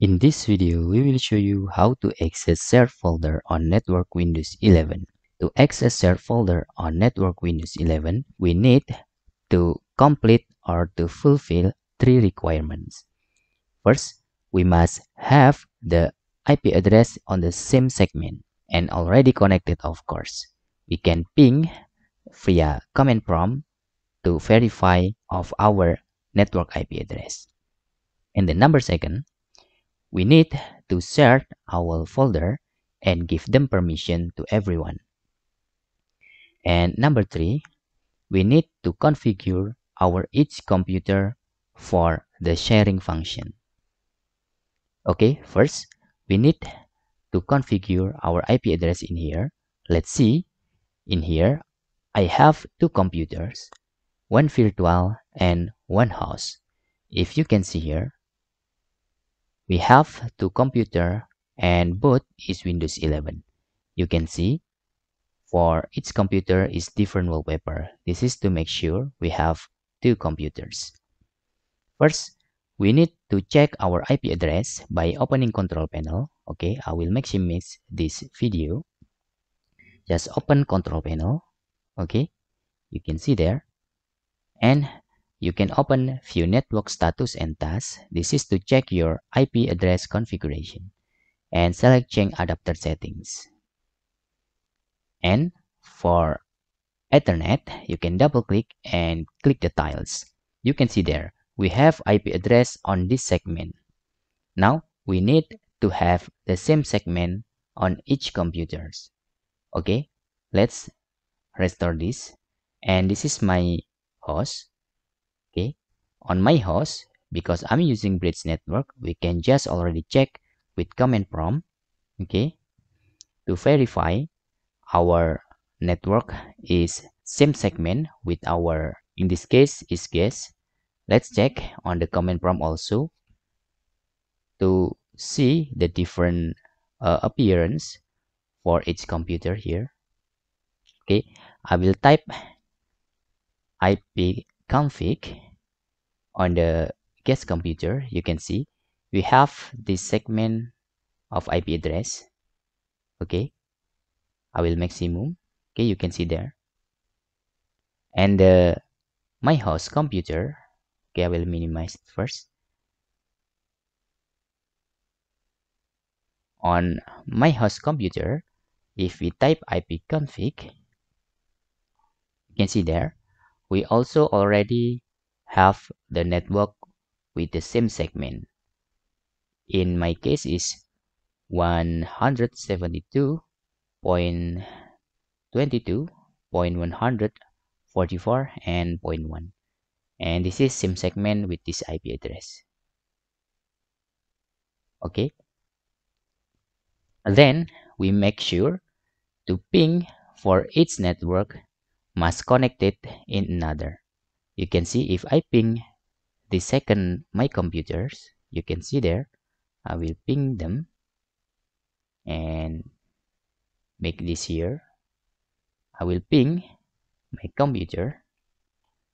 In this video, we will show you how to access shared folder on Network Windows 11. To access shared folder on Network Windows 11, we need to complete or to fulfill three requirements. First, we must have the IP address on the same segment and already connected of course. We can ping via command prompt to verify of our network IP address. And the number second, we need to share our folder and give them permission to everyone. And number three, we need to configure our each computer for the sharing function. Okay, first, we need to configure our IP address in here. Let's see, in here, I have two computers, one virtual and one host. If you can see here, we have two computer and both is Windows 11. You can see for each computer is different wallpaper. This is to make sure we have two computers. First, we need to check our IP address by opening control panel. Okay, I will maximize this video. Just open control panel. Okay, you can see there. And you can open View Network Status and Tasks. This is to check your IP address configuration. And select Change Adapter Settings. And for Ethernet, you can double click and click Details. You can see there, we have IP address on this segment. Now, we need to have the same segment on each computers. Okay, let's restore this. And this is my host on my host because i'm using bridge network we can just already check with command prompt okay to verify our network is same segment with our in this case is guest let's check on the command prompt also to see the different uh, appearance for each computer here okay. I will type ip config on the guest computer you can see we have this segment of IP address. Okay. I will maximum. Okay you can see there. And uh, my host computer. Okay I will minimize it first. On my host computer if we type ipconfig you can see there we also already have the network with the same segment. In my case is 172.22.144 and 0.1 and this is same segment with this IP address. Okay. Then we make sure to ping for each network must connect it in another you can see if I ping the second my computers you can see there I will ping them and make this here. I will ping my computer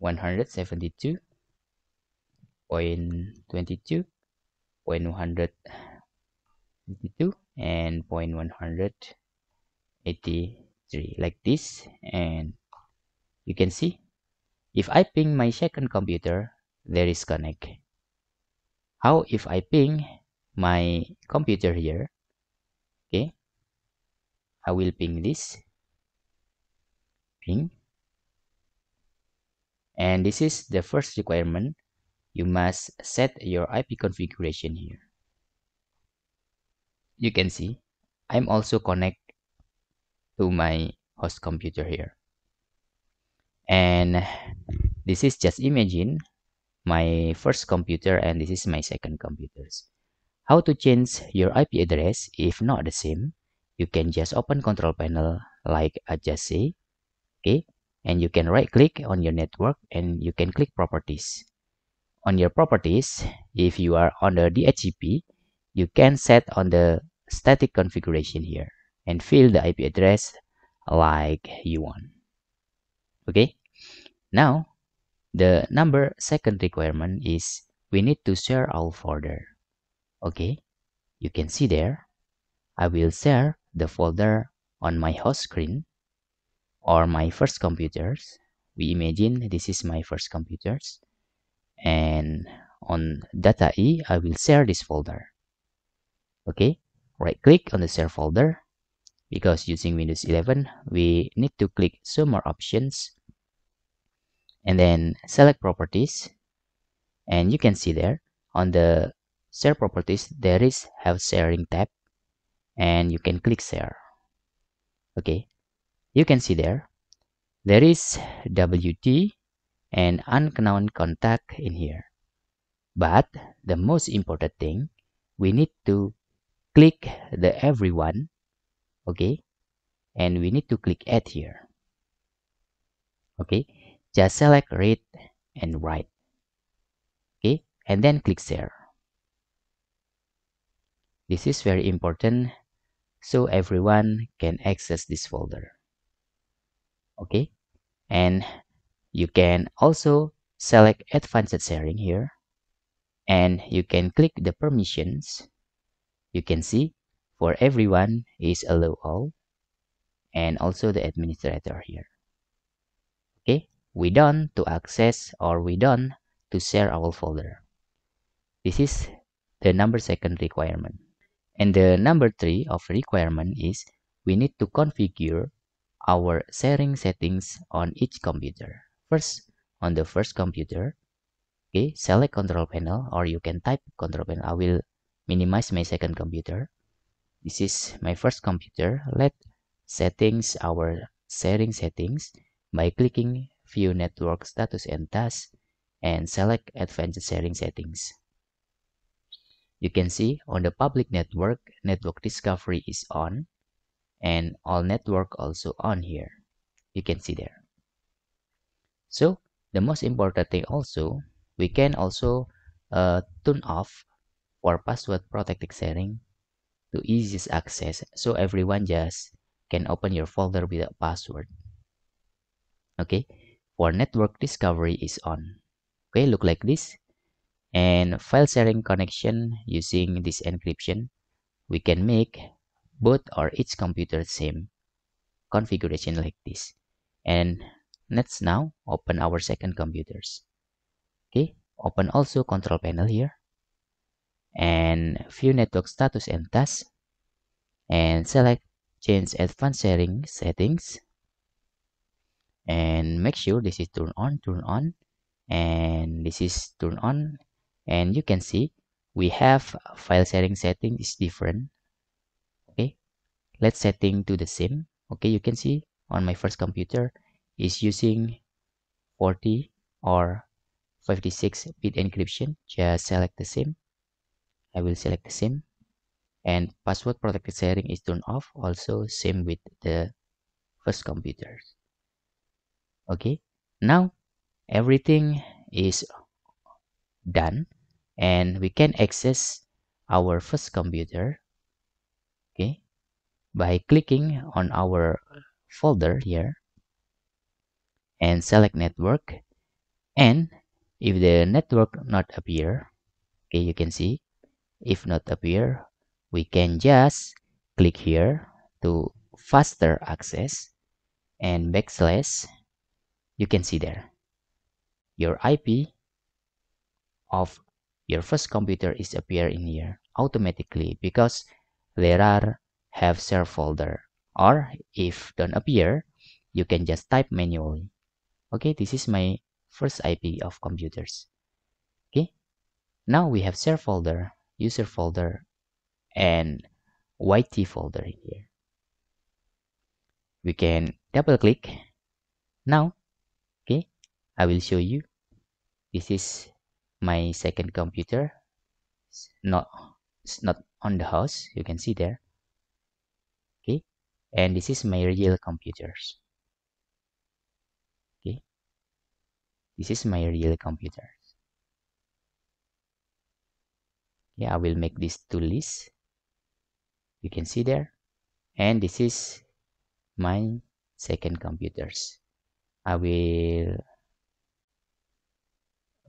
172.22.183 and 0.183 like this. And you can see if I ping my second computer, there is connect. How if I ping my computer here? Okay. I will ping this. Ping. And this is the first requirement. You must set your IP configuration here. You can see I'm also connect to my host computer here and this is just imagine my first computer and this is my second computers. How to change your IP address? If not the same you can just open control panel like I just say okay? And you can right click on your network and you can click properties. On your properties if you are on the DHCP you can set on the static configuration here and fill the IP address like you want. Okay now, the number second requirement is we need to share our folder. Okay, you can see there I will share the folder on my host screen or my first computers. We imagine this is my first computers. And on data E I will share this folder. Okay? Right click on the share folder. Because using Windows 11 we need to click show more options and then select properties. And you can see there on the share properties there is have sharing tab and you can click share. Okay you can see there there is WD and unknown contact in here. But the most important thing we need to click the everyone okay? And we need to click add here okay just select read and write. Okay? And then click share. This is very important so everyone can access this folder. Okay? And you can also select advanced sharing here. And you can click the permissions. You can see for everyone is allow all. And also the administrator here okay we done to access or we done to share our folder this is the number second requirement and the number three of requirement is we need to configure our sharing settings on each computer. First, on the first computer, okay, select control panel or you can type control panel. I will minimize my second computer. This is my first computer. Let settings our sharing settings by clicking view network status and tasks and select advanced sharing settings. You can see on the public network, network discovery is on and all network also on here. You can see there. So the most important thing also, we can also uh, turn off for password protected sharing to easiest access so everyone just can open your folder without a password. Okay, for network discovery is on. Okay, look like this. And file sharing connection using this encryption we can make both or each computer same configuration like this. And let's now open our second computers. Okay open also control panel here. And view network status and tasks and select change advanced sharing settings and make sure this is turned on turn on and this is turned on. And you can see we have file sharing setting is different. Okay let's setting to the same. Okay you can see on my first computer is using 40 or 56 bit encryption. Just select the same. I will select the same. And password protected sharing is turned off. Also same with the first computers okay? Now everything is done and we can access our first computer okay? By clicking on our folder here and select network. And if the network not appear okay you can see if not appear we can just click here to faster access and backslash you can see there. Your IP of your first computer is appear in here automatically because there are have share folder. Or if don't appear you can just type manually. Okay this is my first IP of computers. Okay now we have share folder user folder and YT folder here. We can double click. Now I will show you. This is my second computer. It's not it's not on the house. You can see there. Okay. And this is my real computers. Okay. This is my real computer yeah i will make this two list you can see there. And this is my second computers. I will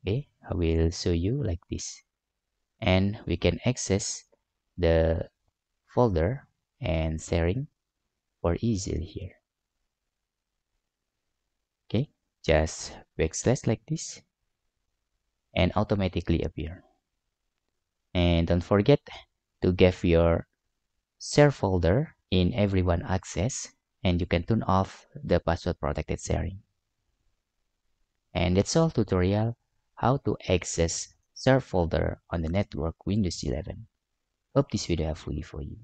okay I will show you like this. And we can access the folder and sharing for easily here. Okay just backslash like this and automatically appear. And don't forget to give your share folder in everyone access and you can turn off the password protected sharing. And that's all tutorial how to access share folder on the network windows 11 hope this video helpful for you